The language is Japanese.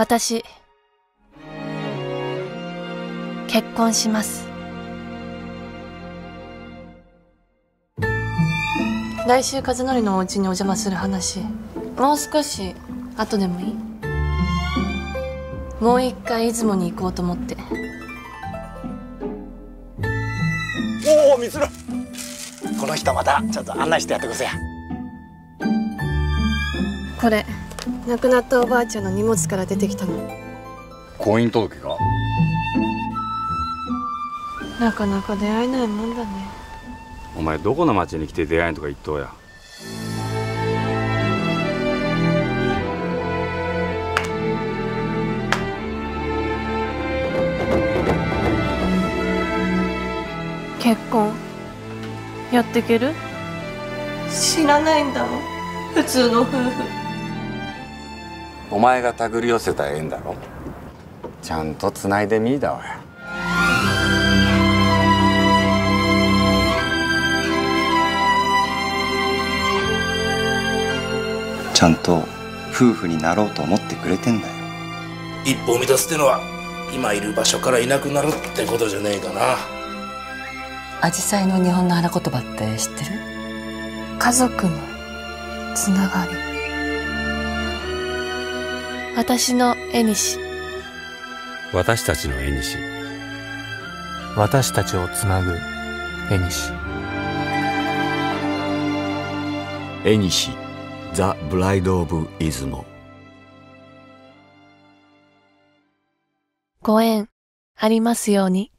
私、結婚します。来週和則のお家にお邪魔する話、もう少し後でもいい？もう一回出雲に行こうと思って。おおみつるこの人またちょっと案内してやってくださいやこれ、亡くなったおばあちゃんの荷物から出てきたの。婚姻届かなかなか出会えないもんだね。お前どこの町に来て出会いんとか言っとうや。結婚やってける？知らないんだもん。普通の夫婦お前が手繰り寄せた縁だろ？ちゃんと繋いでみーだわ。やちゃんと夫婦になろうと思ってくれてんだよ。一歩踏み出すってのは今いる場所からいなくなるってことじゃねえかな。アジサイの日本の花言葉って知ってる？家族のつながり私の絵にし。私たちの絵にし。私たちをつなぐ絵にし。絵にし。ザ・ブライド・オブ・出雲ご縁ありますように